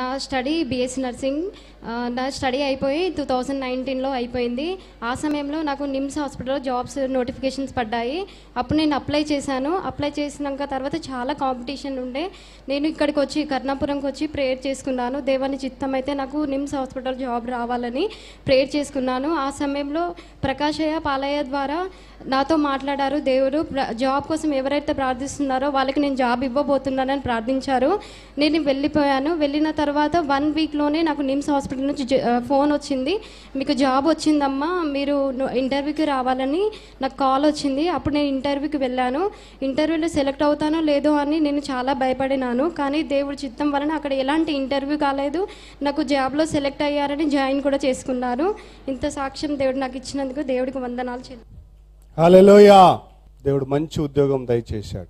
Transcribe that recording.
నా study BSc nursing నా study అయిపోయి టూ థౌజండ్ నైన్టీన్లో అయిపోయింది. ఆ సమయంలో నాకు నిమ్స్ హాస్పిటల్లో జాబ్స్ నోటిఫికేషన్స్ పడ్డాయి. అప్పుడు నేను అప్లై చేశాను. అప్లై చేసినాక తర్వాత చాలా కాంపిటీషన్ ఉండే. నేను ఇక్కడికి వచ్చి కర్ణాపురంకి వచ్చి ప్రేయర్ చేసుకున్నాను. దేవాని చిత్తం అయితే నాకు నిమ్స్ హాస్పిటల్ జాబ్ రావాలని ప్రేయర్ చేసుకున్నాను. ఆ సమయంలో ప్రకాశయ్య పాలయ్య ద్వారా నాతో మాట్లాడారు. దేవుడు జాబ్ కోసం ఎవరైతే ప్రార్థిస్తున్నారో వాళ్ళకి నేను జాబ్ ఇవ్వబోతున్నానని ప్రార్థించారు. నేను వెళ్ళిపోయాను. వెళ్ళిన తర్వాత తర్వాత వన్ వీక్లోనే నాకు నిమ్స్ హాస్పిటల్ నుంచి ఫోన్ వచ్చింది. మీకు జాబ్ వచ్చిందమ్మా మీరు ఇంటర్వ్యూకి రావాలని నాకు కాల్ వచ్చింది. అప్పుడు నేను ఇంటర్వ్యూకి వెళ్ళాను. ఇంటర్వ్యూలో సెలెక్ట్ అవుతానో లేదో అని నేను చాలా భయపడినాను. కానీ దేవుడి చిత్తం వలన అక్కడ ఎలాంటి ఇంటర్వ్యూ కాలేదు. నాకు జాబ్లో సెలెక్ట్ అయ్యారని జాయిన్ కూడా చేసుకున్నాను ఇంత సాక్ష్యం దేవుడు నాకు ఇచ్చినందుకు దేవుడికి వందనాలు చెల్లి దేవుడు మంచి ఉద్యోగం దయచేశాడు.